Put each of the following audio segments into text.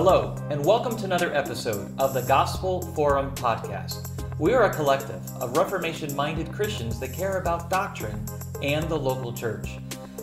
Hello, and welcome to another episode of the Gospel Forum podcast. We are a collective of Reformation minded Christians that care about doctrine and the local church.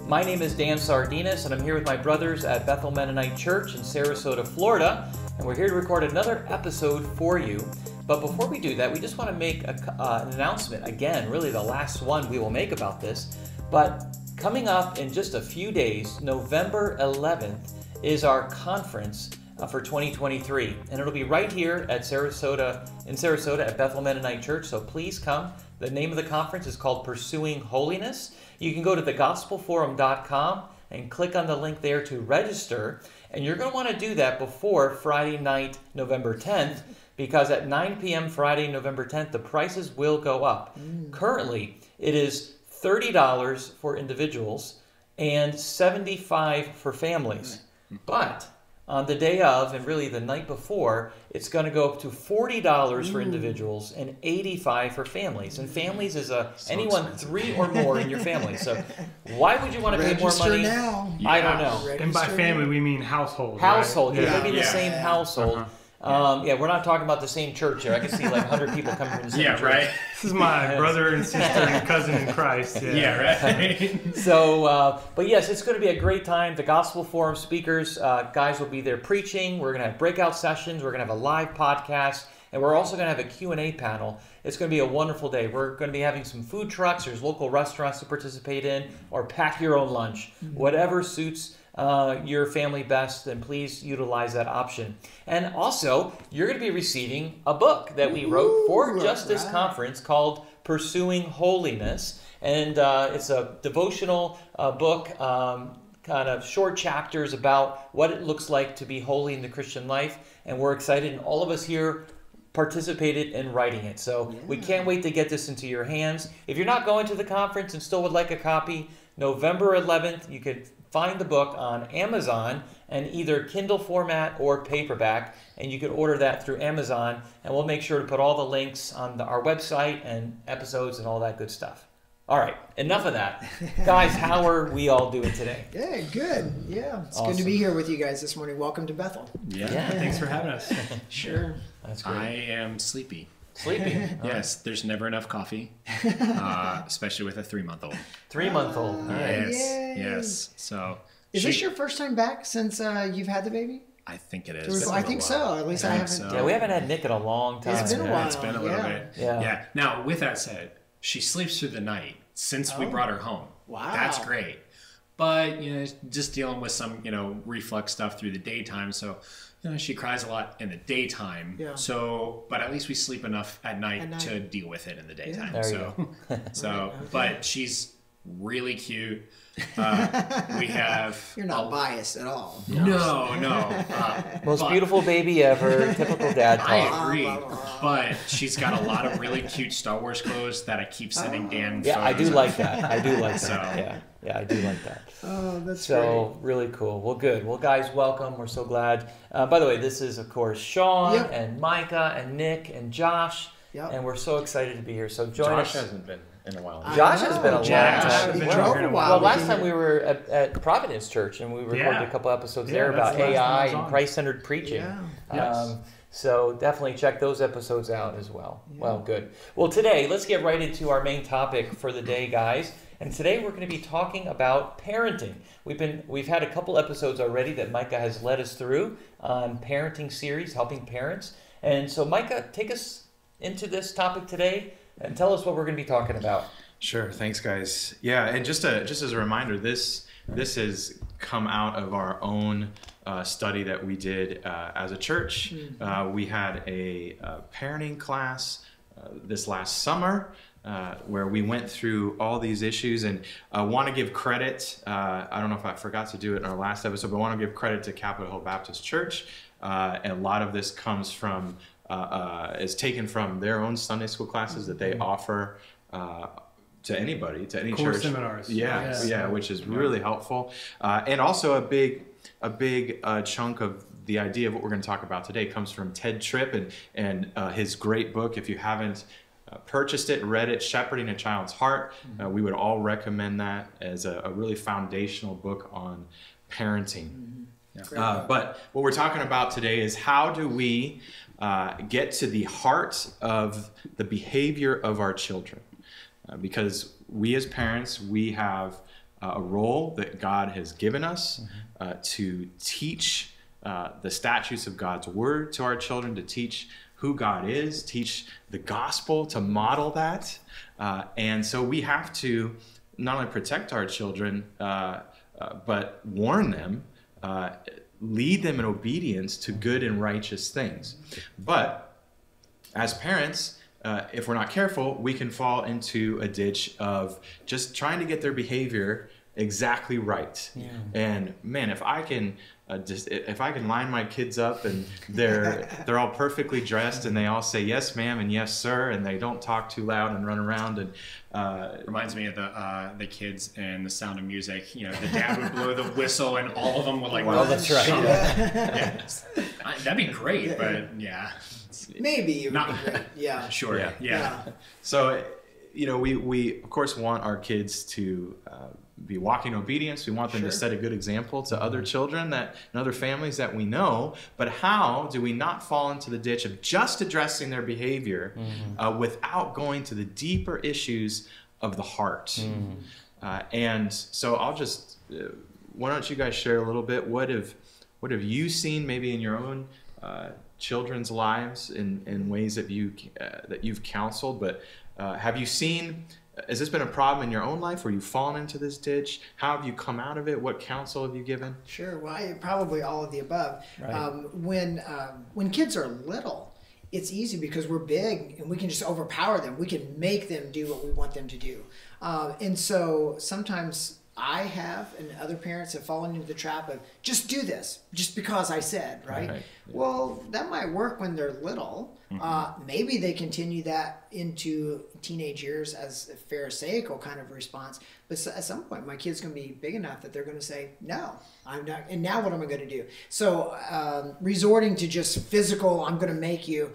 My name is Dan Sardinas, and I'm here with my brothers at Bethel Mennonite Church in Sarasota, Florida, and we're here to record another episode for you. But before we do that, we just want to make a, uh, an announcement again, really the last one we will make about this. But coming up in just a few days, November 11th, is our conference uh, for 2023, and it'll be right here at Sarasota in Sarasota at Bethel Mennonite Church. So please come. The name of the conference is called Pursuing Holiness. You can go to thegospelforum.com and click on the link there to register. And you're going to want to do that before Friday night, November 10th, because at 9 p.m. Friday, November 10th, the prices will go up. Mm. Currently, it is $30 for individuals and 75 for families. But on the day of and really the night before, it's going to go up to forty dollars for individuals and eighty-five for families. And families is a so anyone expensive. three or more in your family. So why would you want to pay more money? Now. I don't know. Register and by family we mean household. Household. Right? Yeah, maybe yeah. the same household. Uh-huh. Um, yeah, we're not talking about the same church here. I can see like 100 people coming from the same yeah, church. right. This is my brother and sister and cousin in Christ. Yeah, yeah right. so, uh, but yes, it's going to be a great time. The Gospel Forum speakers, uh, guys will be there preaching. We're going to have breakout sessions. We're going to have a live podcast. And we're also going to have a Q&A panel. It's going to be a wonderful day. We're going to be having some food trucks. There's local restaurants to participate in or pack your own lunch. Mm-hmm. Whatever suits uh, your family best, then please utilize that option. And also, you're going to be receiving a book that we wrote for just this conference called Pursuing Holiness. And uh, it's a devotional uh, book, um, kind of short chapters about what it looks like to be holy in the Christian life. And we're excited, and all of us here participated in writing it. So yeah. we can't wait to get this into your hands. If you're not going to the conference and still would like a copy, November 11th, you could find the book on Amazon and either Kindle format or paperback, and you can order that through Amazon. And we'll make sure to put all the links on the, our website and episodes and all that good stuff. All right, enough of that. guys, how are we all doing today? Yeah, good. Yeah, it's awesome. good to be here with you guys this morning. Welcome to Bethel. Yeah, yeah. thanks for having us. sure. That's great. I am sleepy. Sleepy. yes, there's never enough coffee, uh, especially with a three month old. Three month old. Yes, Yay. yes. So, is she, this your first time back since uh, you've had the baby? I think it is. I think so. At least I, I haven't. So. Yeah, we haven't had Nick in a long time. It's been a while. It's been a little yeah. bit. Yeah. Yeah. Now, with that said, she sleeps through the night since oh. we brought her home. Wow. That's great. But you know, just dealing with some you know reflux stuff through the daytime. So you know, she cries a lot in the daytime. Yeah. So, but at least we sleep enough at night, at night. to deal with it in the daytime. Yeah. So, so, right, okay. but she's really cute. Uh, we have. You're not a, biased at all. No, no. Uh, Most but, beautiful baby ever. Typical dad talk. I agree, but she's got a lot of really cute Star Wars clothes that I keep sending oh. Dan. Yeah, I do like that. I do like that. So, yeah, yeah, I do like that. Oh, that's so great. really cool. Well, good. Well, guys, welcome. We're so glad. Uh, by the way, this is of course Sean yep. and Micah and Nick and Josh, yep. and we're so excited to be here. So join Josh us. hasn't been in a while. Josh has been a Josh long time. Well, well, last time we were at, at, Providence Church and we recorded yeah. a couple episodes yeah, there about AI and Christ-centered preaching. Yeah. Yes. Um, so definitely check those episodes out as well. Yeah. Well, good. Well, today let's get right into our main topic for the day, guys. And today we're going to be talking about parenting. We've been we've had a couple episodes already that Micah has led us through on parenting series, helping parents. And so, Micah, take us into this topic today and tell us what we're going to be talking about. Sure. Thanks, guys. Yeah, and just a, just as a reminder, this this has come out of our own uh, study that we did uh, as a church. Mm-hmm. Uh, we had a, a parenting class uh, this last summer. Uh, where we went through all these issues and I want to give credit. Uh, I don't know if I forgot to do it in our last episode, but I want to give credit to Capitol Hill Baptist Church. and a lot of this comes from uh, uh, is taken from their own Sunday school classes that they mm-hmm. offer uh, to anybody, to any Core church. seminars. Yeah, yeah, yeah, which is really helpful, uh, and also a big, a big uh, chunk of the idea of what we're going to talk about today comes from Tedd Tripp and and uh, his great book. If you haven't purchased it, read it, Shepherding a Child's Heart, mm-hmm. we would all recommend that as a, a, really foundational book on parenting. Mm-hmm. Yeah. Uh, but what we're talking about today is how do we uh, get to the heart of the behavior of our children? Uh, because we as parents, we have a role that God has given us mm-hmm. Uh, to teach uh, the statutes of God's word to our children, to teach who God is, teach the gospel, to model that. Uh, and so we have to not only protect our children, uh, uh, but warn them, uh, lead them in obedience to good and righteous things. But as parents, uh, if we're not careful, we can fall into a ditch of just trying to get their behavior exactly right. Yeah. And man, if I can uh, just if I can line my kids up and they're they're all perfectly dressed and they all say yes ma'am and yes sir and they don't talk too loud and run around and uh, reminds me of the uh, the kids and the Sound of Music. You know, the dad would blow the whistle and all of them would like. Well, that's right. Yeah. yeah. that'd be great, but yeah, maybe not. Yeah, sure. Yeah. yeah. yeah. So, you know, we we of course want our kids to uh, be walking obedience. We want them sure. to set a good example to other mm-hmm. children that and other families that we know. But how do we not fall into the ditch of just addressing their behavior mm-hmm. uh, without going to the deeper issues of the heart? Mm-hmm. Uh, and so I'll just uh, why don't you guys share a little bit? What have what have you seen maybe in your own uh, children's lives in, in ways that you uh, that you've counseled? But uh, have you seen has this been a problem in your own life where you've fallen into this ditch? How have you come out of it? What counsel have you given? Sure. Well, I, probably all of the above. Right. Um, when um, when kids are little, it's easy because we're big and we can just overpower them. We can make them do what we want them to do. Uh, and so sometimes I have and other parents have fallen into the trap of just do this just because I said, right? right. Yeah. Well, that might work when they're little. Mm-hmm. Uh, maybe they continue that into teenage years as a pharisaical kind of response. But at some point, my kid's going to be big enough that they're going to say, no, I'm not. And now what am I going to do? So um, resorting to just physical, I'm going to make you,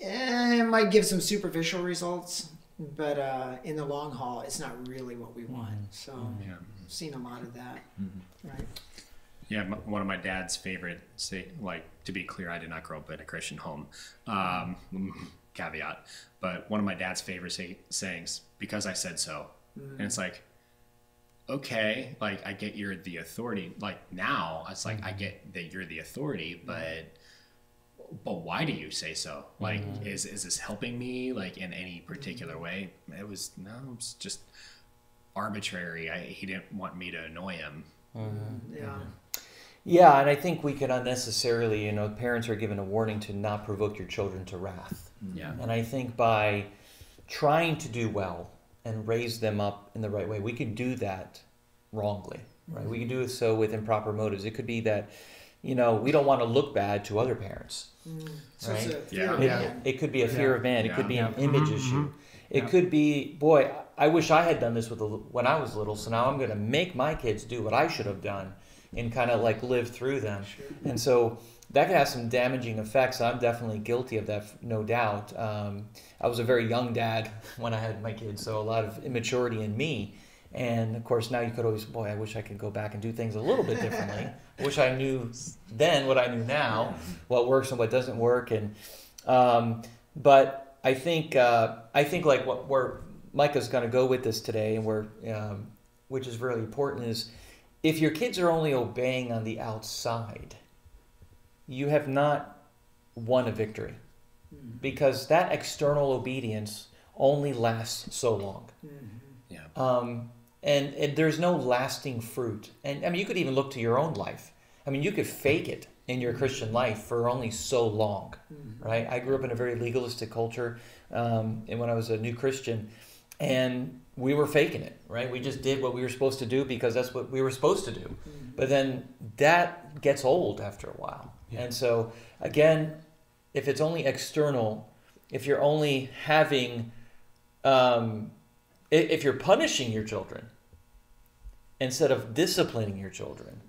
eh, might give some superficial results but uh, in the long haul, it's not really what we want. Mm-hmm. So, yeah. Seen a lot of that, mm-hmm. right? Yeah, one of my dad's favorite say, like to be clear, I did not grow up in a Christian home. Um, caveat, but one of my dad's favorite say, sayings, "Because I said so," mm-hmm. and it's like, okay, like I get you're the authority. Like now, it's like I mm-hmm. get that you're the authority, but but why do you say so? Like, mm-hmm. is is this helping me like in any particular way? It was no, it's just arbitrary. I, he didn't want me to annoy him. Mm-hmm. Yeah. Yeah, and I think we could unnecessarily, you know, parents are given a warning to not provoke your children to wrath. Mm-hmm. Yeah. And I think by trying to do well and raise them up in the right way, we could do that wrongly, right? Mm-hmm. We could do it so with improper motives. It could be that, you know, we don't want to look bad to other parents. Mm. So right? yeah. It, it, could be a fear yeah. of man. It yeah. could be an image mm-hmm. issue. It could be, boy, I wish I had done this with the, when I was little. So now I'm going to make my kids do what I should have done, and kind of like live through them. Sure. And so that could have some damaging effects. I'm definitely guilty of that, no doubt. Um, I was a very young dad when I had my kids, so a lot of immaturity in me. And of course, now you could always, boy, I wish I could go back and do things a little bit differently. wish I knew then what I knew now, what works and what doesn't work. And um, but I think uh, I think like what where Micah's going to go with this today, and where um, which is really important is if your kids are only obeying on the outside, you have not won a victory mm-hmm. because that external obedience only lasts so long. Mm-hmm. Yeah. Um, and, and there's no lasting fruit. And I mean, you could even look to your own life. I mean, you could fake it in your Christian life for only so long, mm-hmm. right? I grew up in a very legalistic culture, um, and when I was a new Christian, and we were faking it, right? We just did what we were supposed to do because that's what we were supposed to do. Mm-hmm. But then that gets old after a while, yeah. and so again, if it's only external, if you're only having, um, if you're punishing your children instead of disciplining your children,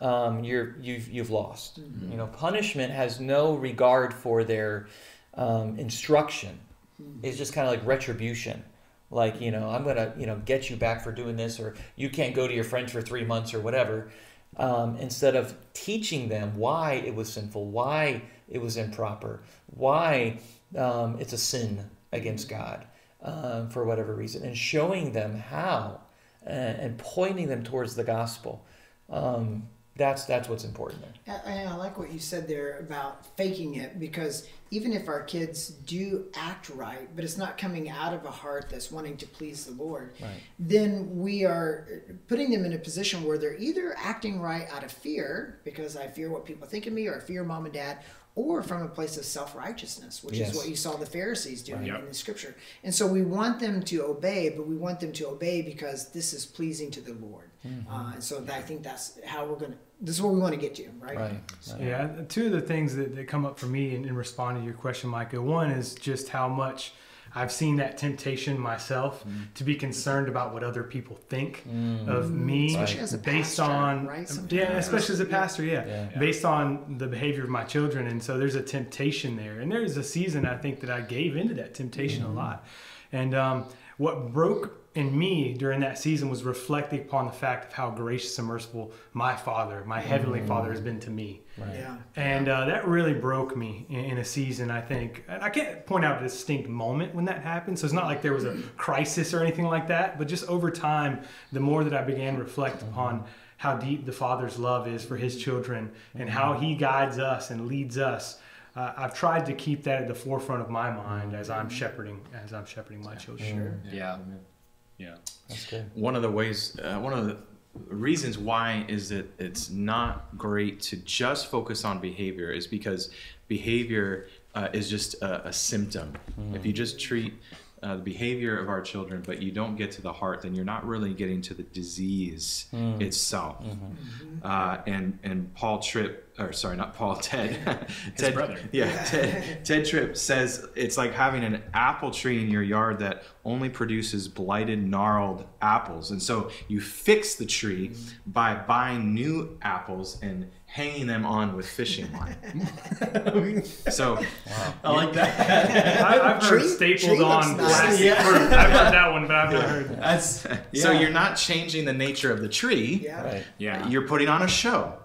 um, you're you've you've lost. Mm-hmm. You know, punishment has no regard for their um, instruction. Mm-hmm. It's just kind of like retribution. Like you know, I'm gonna you know get you back for doing this, or you can't go to your friends for three months or whatever. um, instead of teaching them why it was sinful, why it was improper, why um, it's a sin against God um, for whatever reason, and showing them how and, and pointing them towards the gospel. Um, that's that's what's important there. And I like what you said there about faking it because even if our kids do act right, but it's not coming out of a heart that's wanting to please the Lord, right. then we are putting them in a position where they're either acting right out of fear because I fear what people think of me, or I fear mom and dad, or from a place of self righteousness, which yes. is what you saw the Pharisees doing right. in the scripture. And so we want them to obey, but we want them to obey because this is pleasing to the Lord. Mm-hmm. Uh, and so I think that's how we're going to, this is what we want to get to, right? Right. right. Yeah. Two of the things that, that come up for me in, in responding to your question, Micah, one is just how much I've seen that temptation myself mm. to be concerned about what other people think mm. of me, especially as a based pastor, on right? yeah, especially as a pastor, yeah. Yeah. yeah. based on the behavior of my children, and so there's a temptation there, and there's a season I think that I gave into that temptation mm. a lot, and um, what broke in me during that season was reflecting upon the fact of how gracious and merciful my father, my heavenly mm. father, has been to me. Right. Yeah. And uh, that really broke me in, in, a season, I think. And I can't point out a distinct moment when that happened. So it's not like there was a crisis or anything like that. But just over time, the more that I began to reflect mm-hmm. upon how deep the Father's love is for his children and how he guides us and leads us. Uh, I've tried to keep that at the forefront of my mind as I'm shepherding, as I'm shepherding my children. Sure. Yeah. Yeah, that's good. One of the ways, uh, one of the reasons why is that it's not great to just focus on behavior is because behavior uh, is just a, a symptom. Mm. If you just treat uh, the behavior of our children, but you don't get to the heart, then you're not really getting to the disease mm. itself. Mm-hmm. Uh, and and Paul Tripp, or sorry, not Paul, Tedd, his Tedd, brother, yeah, Tedd, Tedd Tripp says it's like having an apple tree in your yard that only produces blighted, gnarled apples, and so you fix the tree mm. by buying new apples and hanging them on with fishing line. so wow. I like that. I, have heard stapled on nice. yeah. I've heard that one, but I've not heard that. That's, yeah. So you're not changing the nature of the tree. Yeah. Right. yeah. You're putting on a show.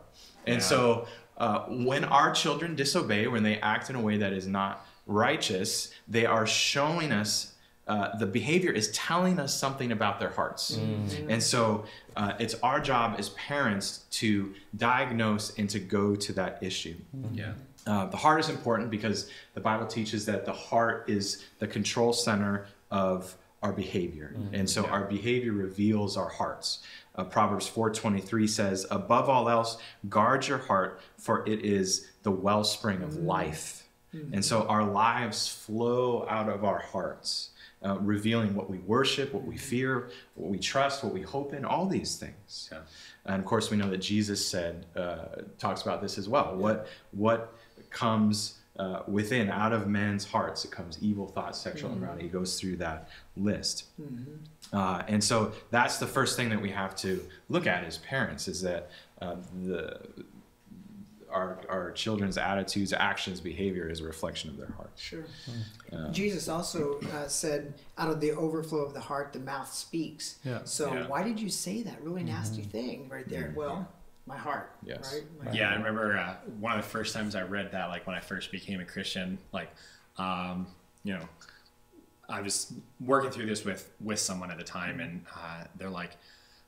And yeah. so uh, when our children disobey, when they act in a way that is not righteous, they are showing us uh, the behavior is telling us something about their hearts. Mm. And so uh, it's our job as parents to diagnose and to go to that issue. Mm. Yeah. Uh, the heart is important because the Bible teaches that the heart is the control center of our behavior. Mm. And so yeah. our behavior reveals our hearts. Uh, Proverbs 4:23 says, "Above all else, guard your heart, for it is the wellspring of mm. life." Mm-hmm. And so our lives flow out of our hearts uh, revealing what we worship, what we fear, what we trust, what we hope in, all these things. Yeah. And of course, we know that Jesus said, uh, talks about this as well. What, what comes uh, within, out of man's hearts, it comes evil thoughts, sexual mm-hmm. immorality. He goes through that list. Mm-hmm. Uh, and so that's the first thing that we have to look at as parents is that uh, the our, our children's attitudes, actions, behavior is a reflection of their heart. Sure. Uh, Jesus also uh, said, out of the overflow of the heart, the mouth speaks. Yeah. So yeah. why did you say that really nasty mm-hmm. thing right there? Mm-hmm. Well, my heart. Yes. Right? My yeah, heart. I remember uh, one of the first times I read that, like when I first became a Christian, like, um, you know, I was working through this with with someone at the time, and uh, they're like,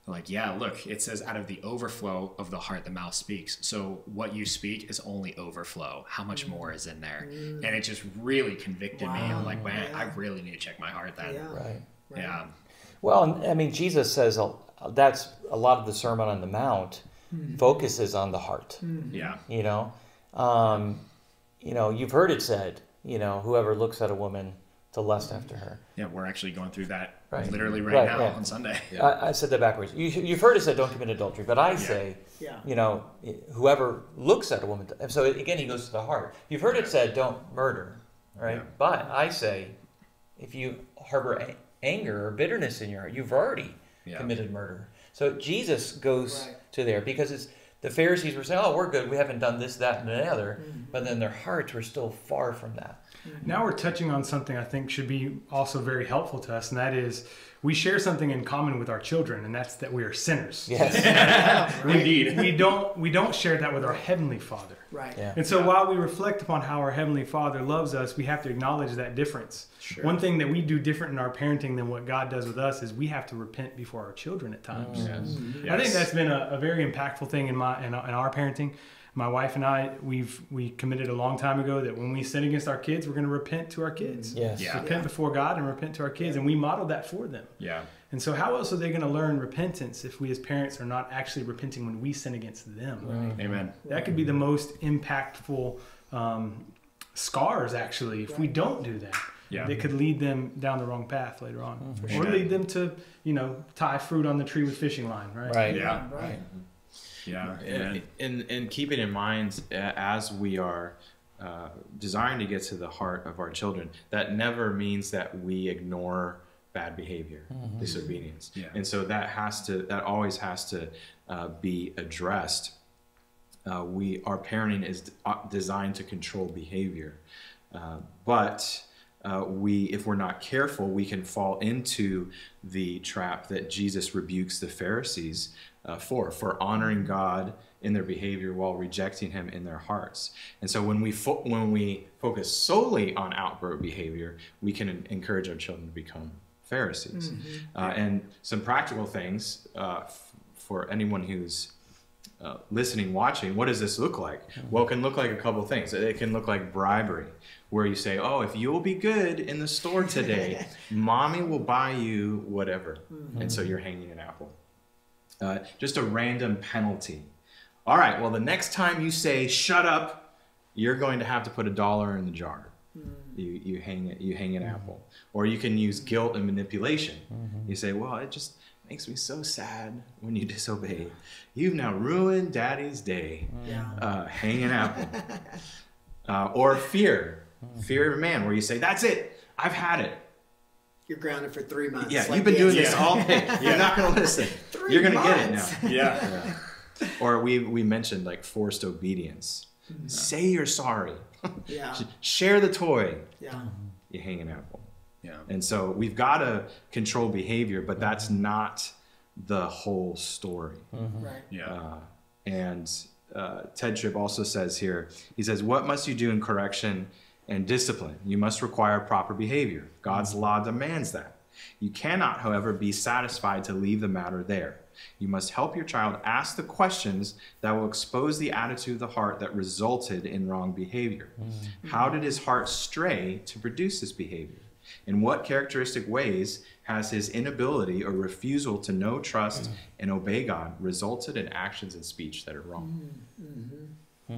like, yeah, look, it says out of the overflow of the heart, the mouth speaks. So what you speak is only overflow. How much mm. more is in there? Mm. And it just really convicted wow. me. I'm like, man, yeah. I really need to check my heart then. Yeah. Right. right. Yeah. Well, I mean, Jesus says that's a lot of the Sermon on the Mount mm. focuses on the heart. Mm-hmm. Yeah. You know, um, you know, you've heard it said, you know, whoever looks at a woman to lust after her. Yeah, we're actually going through that right. literally right, right now yeah. on Sunday. Yeah. I, I, said that backwards. You, have heard it said, "Don't commit adultery," but I yeah. say, yeah. you know, whoever looks at a woman. So again, he goes to the heart. You've heard it said, "Don't murder," right? But I say, if you harbor a- anger or bitterness in your heart, you've already committed murder. So Jesus goes right. to there because it's the Pharisees were saying, "Oh, we're good. We haven't done this, that, and the other," mm-hmm. but then their hearts were still far from that. Mm-hmm. Now we're touching on something I think should be also very helpful to us, and that is we share something in common with our children, and that's that we are sinners. Yes. Indeed, we don't we don't share that with our heavenly Father. Right. Yeah. And so while we reflect upon how our Heavenly Father loves us, we have to acknowledge that difference. Sure. One thing that we do different in our parenting than what God does with us is we have to repent before our children at times. Mm-hmm. I think that's been a, a very impactful thing in my in in our parenting. My wife and I, we've we committed a long time ago that when we sin against our kids, we're going to repent to our kids. Mm, yes. Yeah. Repent before God and repent to our kids, and we model that for them. Yeah. And so, how else are they going to learn repentance if we as parents are not actually repenting when we sin against them? Mm. Amen. That could be the most impactful um, scars, actually, if we don't do that. Yeah. They could lead them down the wrong path later on, mm, or sure. lead them to, you know, tie fruit on the tree with fishing line, right? Right. Yeah. Right. Yeah. and, and and keeping in mind uh, as we are uh, desiring to get to the heart of our children that never means that we ignore bad behavior disobedience. Yeah. and so that has to that always has to uh, be addressed. Uh, we our parenting is uh, designed to control behavior. Uh, but uh, we if we're not careful we can fall into the trap that jesus rebukes the pharisees uh, for for honoring god in their behavior while rejecting him in their hearts. And so when we fo- when we focus solely on outward behavior we can encourage our children to become pharisees. Uh, and some practical things uh, f- for anyone who's uh, listening, watching, what does this look like? Well, it can look like a couple things. It can look like bribery, where you say, "Oh, if you'll be good in the store today, mommy will buy you whatever," and so you're hanging an apple. Uh, just a random penalty. All right. Well, the next time you say "shut up," you're going to have to put a dollar in the jar. You you hang it you hang an apple, or you can use guilt and manipulation. You say, "Well, it just." Makes me so sad when you disobey. You've now ruined daddy's day. Yeah. Uh, hang an apple. Uh, or fear. Fear of man, where you say, That's it. I've had it. You're grounded for three months. Yeah, like you've been doing this. this all day. You're not going to listen. Three You're going to get it now. Yeah. Or we, we mentioned like forced obedience. Say you're sorry. Yeah. Share the toy. Yeah. You hang an apple. Yeah. And so we've got to control behavior, but that's not the whole story. Right. Yeah. Uh, and uh, Tedd Tripp also says here, he says, What must you do in correction and discipline? You must require proper behavior. God's mm-hmm. law demands that. You cannot, however, be satisfied to leave the matter there. You must help your child ask the questions that will expose the attitude of the heart that resulted in wrong behavior. Mm-hmm. How did his heart stray to produce this behavior? In what characteristic ways has his inability or refusal to know, trust, mm. and obey God resulted in actions and speech that are wrong? Yeah.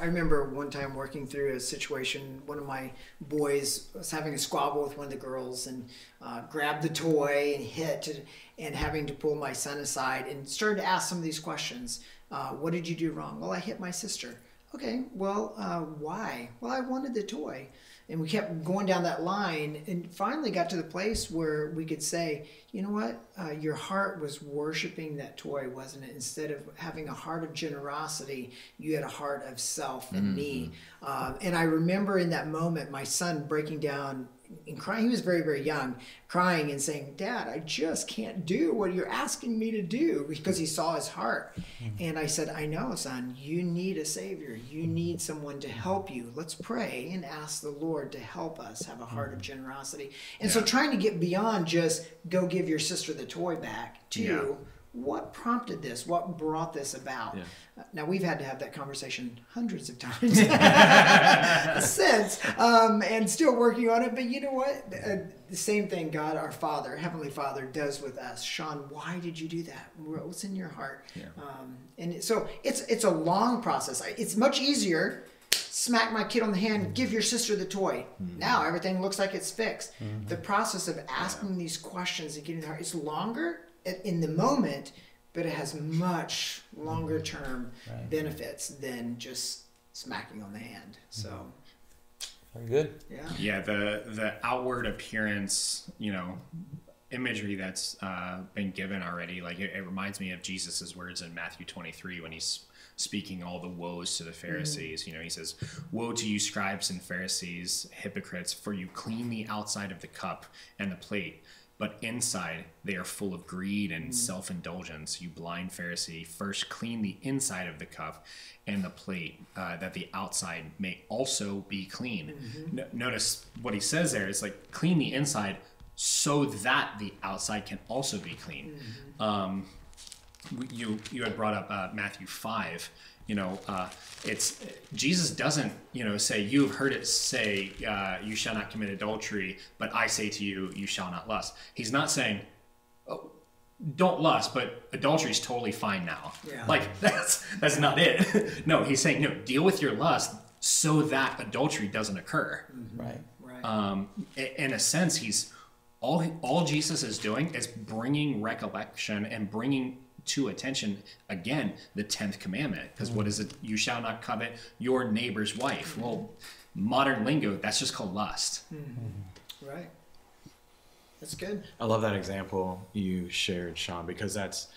I remember one time working through a situation. One of my boys was having a squabble with one of the girls and uh, grabbed the toy and hit, and, having to pull my son aside and started to ask some of these questions. Uh, what did you do wrong? Well, I hit my sister. Okay, well, uh, why? Well, I wanted the toy. And we kept going down that line and finally got to the place where we could say, you know what? Uh, your heart was worshiping that toy, wasn't it? Instead of having a heart of generosity, you had a heart of self and me. Um, and I remember in that moment, my son breaking down and crying. He was very, very young, crying and saying, Dad, I just can't do what you're asking me to do because he saw his heart. Mm-hmm. And I said, I know, son, you need a Savior. You mm-hmm. need someone to help you. Let's pray and ask the Lord to help us have a heart of mm-hmm. generosity. And so trying to get beyond just go give your sister the toy back to Yeah. What prompted this? What brought this about? Yeah. Uh, Now we've had to have that conversation hundreds of times since, um, and still working on it. But you know what? Uh, the same thing God, our Father, Heavenly Father, does with us. Sean, why did you do that? What's in your heart? Um, and so it's it's a long process. It's much easier. Smack my kid on the hand. Give your sister the toy. Now everything looks like it's fixed. The process of asking these questions and getting the heart. It's longer in the moment, but it has much longer term benefits than just smacking on the hand. So Very good. yeah. Yeah, the the outward appearance, you know, imagery that's uh, been given already, like it, it reminds me of Jesus's words in Matthew 23 when he's speaking all the woes to the Pharisees. You know, he says, "Woe to you, scribes and Pharisees, hypocrites! For you clean the outside of the cup and the plate." But inside they are full of greed and self indulgence. You blind Pharisee, first clean the inside of the cup and the plate, uh, that the outside may also be clean. No- notice what he says there is like, clean the inside so that the outside can also be clean. Um, you you had brought up uh, Matthew five. You know, uh, it's Jesus doesn't you know say you have heard it say uh, you shall not commit adultery, but I say to you you shall not lust. He's not saying oh, don't lust, but adultery is totally fine now. Yeah. Like that's that's not it. no, he's saying no, deal with your lust so that adultery doesn't occur Right. Right. um, in a sense, he's all all Jesus is doing is bringing recollection and bringing to attention again the tenth commandment. Because what is it? You shall not covet your neighbor's wife. Well, modern lingo, that's just called lust. right. That's good. I love that example you shared, Sean, because that's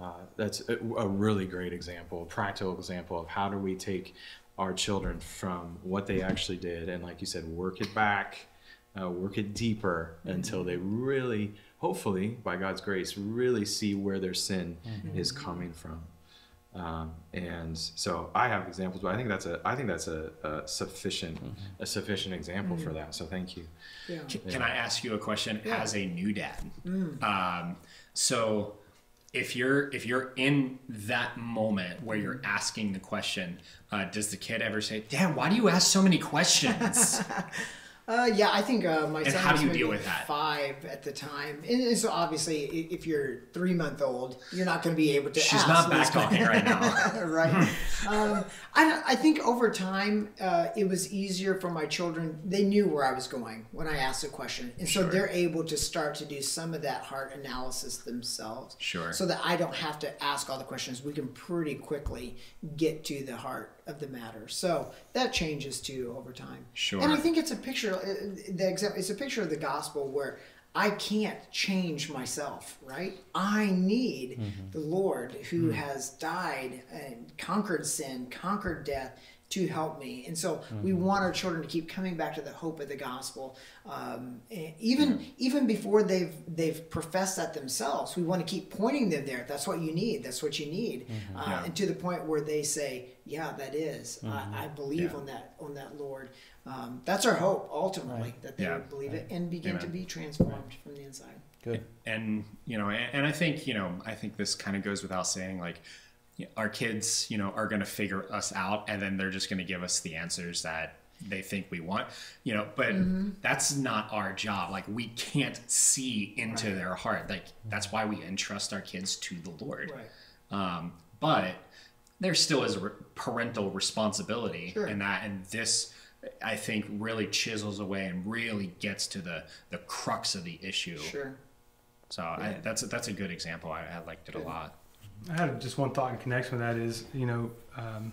uh, that's a, a really great example, a practical example of how do we take our children from what they actually did and, like you said, work it back, uh, work it deeper until they really, hopefully, by God's grace, really see where their sin is coming from. Um, and so I have examples, but I think that's a I think that's a, a sufficient a sufficient example for that. So thank you. Yeah. Can, can I ask you a question Yeah. as a new dad? Um, so if you're if you're in that moment where you're asking the question, uh, does the kid ever say, "Dad, why do you ask so many questions?" Uh, yeah, I think uh, my And son how do was you deal with that? five at the time, and, and so obviously, if you're three month old, you're not going to be able to. She's not back talking right now. right. um, I, I think over time, uh, it was easier for my children. They knew where I was going when I asked a question. And so Sure. they're able to start to do some of that heart analysis themselves. Sure. So that I don't have to ask all the questions. We can pretty quickly get to the heart of the matter. So that changes too over time. Sure. And I think it's a picture, uh, the example, it's a picture of the gospel where I can't change myself, right? I need the Lord who has died and conquered sin, conquered death to help me. And so we want our children to keep coming back to the hope of the gospel, um, and even even before they've they've professed that themselves. We want to keep pointing them there. That's what you need. That's what you need, uh, Yeah. and to the point where they say, "Yeah, that is. I, I believe Yeah. on that on that Lord." Um, that's our hope ultimately that they Yeah. would believe it and begin to be transformed from the inside. Good. and you know and, and i think you know i think this kind of goes without saying like y- our kids you know are going to figure us out and then they're just going to give us the answers that they think we want you know but that's not our job like we can't see into their heart like that's why we entrust our kids to the lord Right. um, but there still is a re- parental responsibility Sure. in that and this i think really chisels away and really gets to the the crux of the issue Sure. so I, that's a, that's a good example. I, I liked it a lot. I had just one thought in connection with that is, you know, um,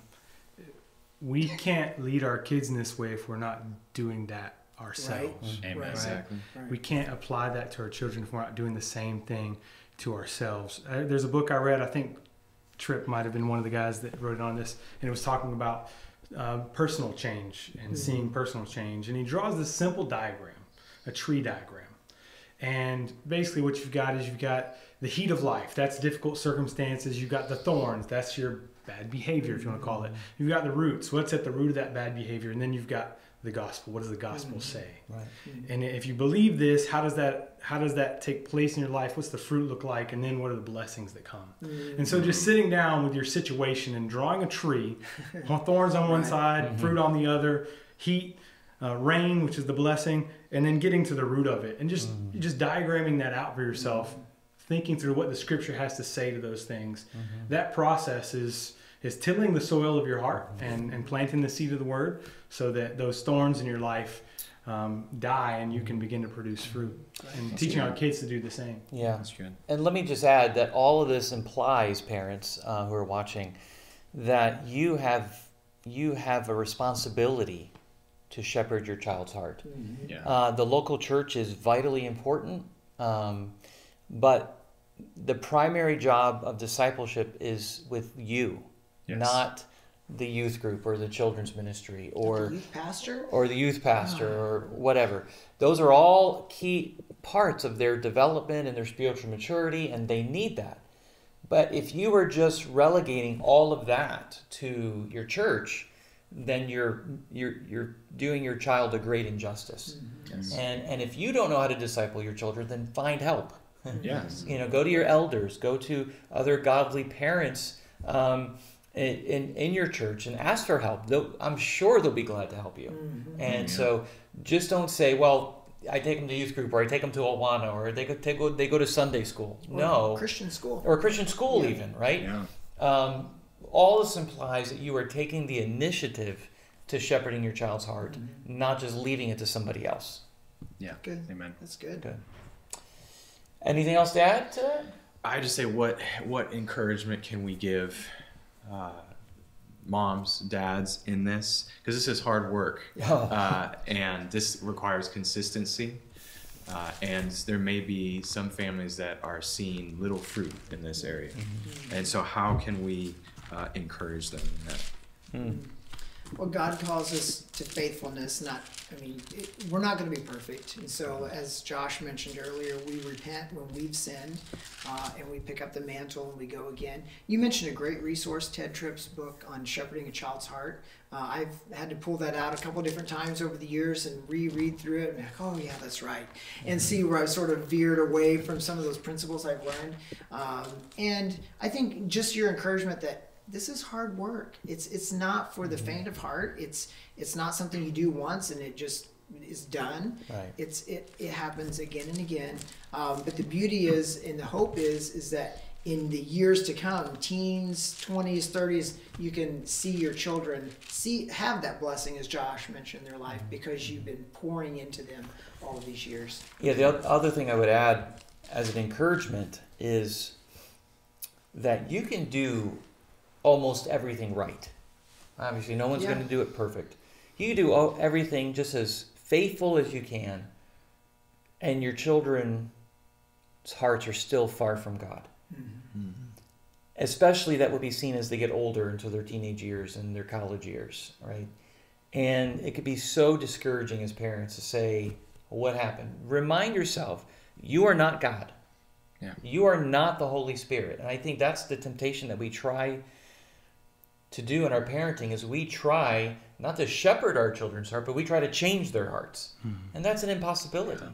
we can't lead our kids in this way if we're not doing that ourselves. Amen. Right. Exactly. Right. We can't apply that to our children if we're not doing the same thing to ourselves. Uh, there's a book I read, I think Tripp might have been one of the guys that wrote it on this, and it was talking about uh, personal change and seeing personal change. And he draws this simple diagram, a tree diagram. And basically, what you've got is you've got the heat of life, that's difficult circumstances. You've got the thorns, that's your bad behavior, if you want to call it. Mm-hmm. You've got the roots, what's at the root of that bad behavior? And then you've got the gospel. What does the gospel mm-hmm. say? Right. Mm-hmm. And if you believe this, how does that how does that take place in your life? What's the fruit look like? And then what are the blessings that come? And so just sitting down with your situation and drawing a tree, thorns on one Right. side, fruit on the other, heat, uh, rain, which is the blessing, and then getting to the root of it, and just just diagramming that out for yourself, thinking through what the scripture has to say to those things. That process is is tilling the soil of your heart and, and planting the seed of the word so that those thorns in your life um, die and you can begin to produce fruit. And teaching our kids to do the same. Yeah. That's good. And let me just add that all of this implies, parents uh, who are watching, that you have you have a responsibility to shepherd your child's heart. Yeah. Uh, the local church is vitally important, um, but the primary job of discipleship is with you, Yes. not the youth group or the children's ministry or the youth pastor or the youth pastor ah. or whatever. Those are all key parts of their development and their spiritual maturity, and they need that. But if you are just relegating all of that to your church, then you're you're you're doing your child a great injustice. Mm-hmm. Yes. And and if you don't know how to disciple your children, then find help. Yes. you know, go to your elders, go to other godly parents um, in, in in your church, and ask for help. They'll, I'm sure they'll be glad to help you. And so, just don't say, "Well, I take them to youth group, or I take them to Awana, or they go, they go they go to Sunday school." Or no, Christian school. or Christian school, Yeah. even right. Yeah. Um, all this implies that you are taking the initiative to shepherding your child's heart, not just leaving it to somebody else. Yeah. Good. Amen. That's good. Good. Anything else to add to that? I just say what what encouragement can we give uh, moms, dads in this because this is hard work Oh. uh, and this requires consistency. Uh, and there may be some families that are seeing little fruit in this area, and so how can we uh, encourage them in that? Well, God calls us to faithfulness. Not, I mean, it, we're not going to be perfect. And so, as Josh mentioned earlier, we repent when we've sinned, uh, and we pick up the mantle and we go again. You mentioned a great resource, Tedd Tripp's book on shepherding a child's heart. Uh, I've had to pull that out a couple different times over the years and reread through it and like, oh yeah, that's right, and see where I've sort of veered away from some of those principles I've learned. Um, and I think just your encouragement that this is hard work. It's it's not for the faint of heart. It's it's not something you do once and it just is done. Right. It's it it happens again and again. Um, but the beauty is and the hope is is that in the years to come, teens, twenties, thirties, you can see your children see have that blessing as Josh mentioned in their life because you've been pouring into them all of these years. Yeah, the other thing I would add as an encouragement is that you can do almost everything right. Obviously, no one's Yeah. going to do it perfect. You do all, everything just as faithful as you can, and your children's hearts are still far from God. Mm-hmm. Especially that would be seen as they get older into their teenage years and their college years, right? And it could be so discouraging as parents to say, What happened? Remind yourself, you are not God. Yeah. You are not the Holy Spirit. And I think that's the temptation that we try to do in our parenting is we try not to shepherd our children's heart, but we try to change their hearts. Hmm. And that's an impossibility.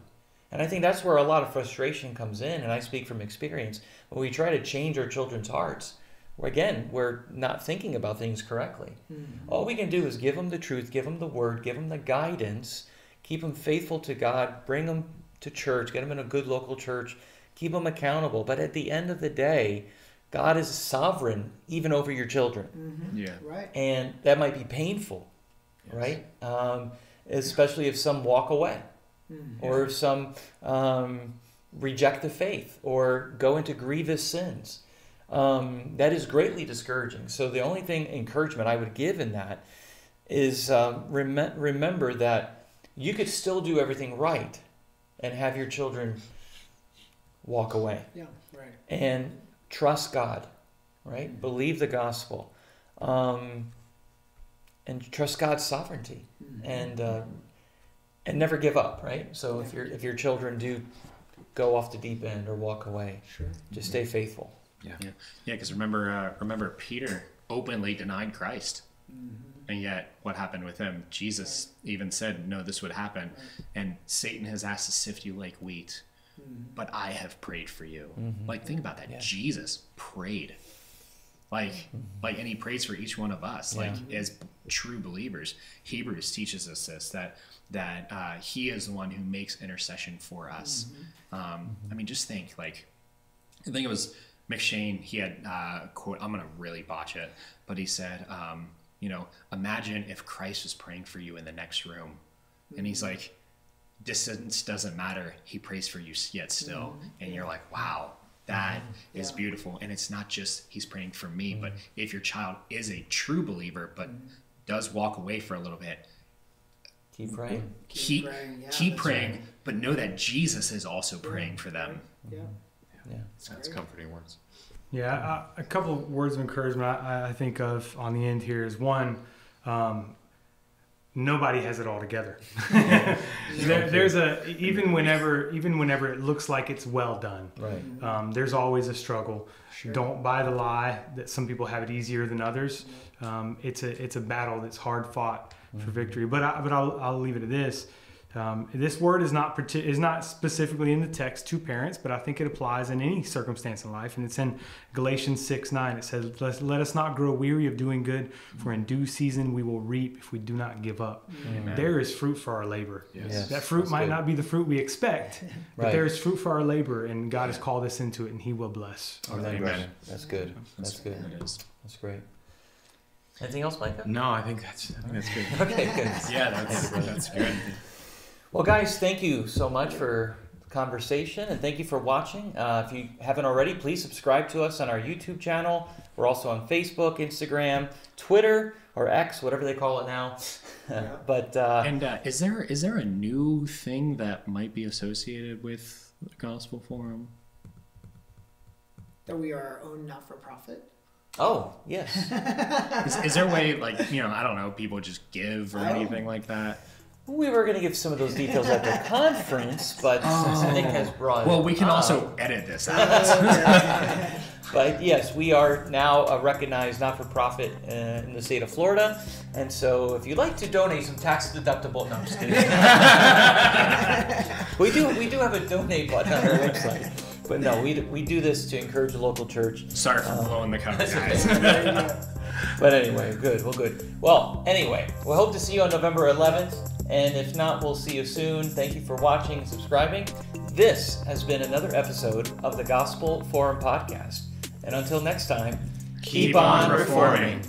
And I think that's where a lot of frustration comes in, and I speak from experience. When we try to change our children's hearts, again, we're not thinking about things correctly. Hmm. All we can do is give them the truth, give them the word, give them the guidance, keep them faithful to God, bring them to church, get them in a good local church, keep them accountable. But at the end of the day, God is sovereign even over your children. Yeah. Right. And that might be painful, right? Um, especially if some walk away or if some um, reject the faith or go into grievous sins. Um, that is greatly discouraging. So, the only thing, encouragement I would give in that is um, rem- remember that you could still do everything right and have your children walk away Yeah. Right. and trust God, right? Believe the gospel, um, and trust God's sovereignty, and uh, and never give up, right? So if your if your children do go off the deep end or walk away, Sure. just stay faithful. Yeah, yeah, because remember, uh, remember, Peter openly denied Christ, and yet what happened with him? Jesus even said, "No, this would happen," and Satan has asked to sift you like wheat, but I have prayed for you. Like, think about that. Yeah. Jesus prayed, like, like, and he prays for each one of us, like as true believers. Hebrews teaches us this that that uh, he is the one who makes intercession for us. Um, I mean, just think, like. I think it was M'Cheyne. He had uh, quote. I'm gonna really botch it, but he said, um, you know, imagine if Christ was praying for you in the next room, and he's like, distance doesn't matter. He prays for you yet still, mm-hmm. and you're like, wow, that mm-hmm. is Yeah. beautiful. And it's not just he's praying for me, but mm-hmm. if your child is a true believer, but does walk away for a little bit, Keep praying. Keep keep praying, yeah, keep praying, right. but know that Jesus is also praying for them. Yeah. Yeah. That's That's comforting words. Yeah, uh, a couple of words of encouragement I, I think of on the end here is one, um, nobody has it all together. there, there's a even whenever even whenever it looks like it's well done, Right. um, there's always a struggle. Don't buy the lie that some people have it easier than others. Um, it's a it's a battle that's hard fought for victory. But I, but I'll, I'll leave it at this. Um, this word is not parti- is not specifically in the text to parents, but I think it applies in any circumstance in life. And it's in Galatians six nine. It says, "Let, let us not grow weary of doing good, for in due season we will reap if we do not give up." Amen. There is fruit for our labor. Yes. That fruit That's might good. not be the fruit we expect, but there is fruit for our labor, and God has called us into it, and He will bless. our Amen, labor. brother. That's good. That's good. It is. That's great. Anything else, Micah? No, I think that's I think that's good. Okay, good. Yeah, that's that's good. Well, guys, thank you so much for the conversation and thank you for watching. Uh, if you haven't already, please subscribe to us on our YouTube channel. We're also on Facebook, Instagram, Twitter, or X, whatever they call it now. but uh, And uh, is there is there a new thing that might be associated with the Gospel Forum? That we are our own not for profit. oh, yes. Is, is there a way like you know I don't know people just give or anything like that? We were going to give some of those details at the conference, but since Nick has brought Well, we can up- also edit this out. But yes, we are now a recognized not-for-profit uh, in the state of Florida, and so if you'd like to donate some tax-deductible, no, I'm just kidding. we do we do have a donate button on our website, but no, we, we do this to encourage the local church. Sorry for blowing the cover, guys. But anyway, good, well, good. Well, anyway, we hope to see you on November 11th, and if not, we'll see you soon. Thank you for watching and subscribing. This has been another episode of the Gospel Forum Podcast, and until next time, Keep on reforming.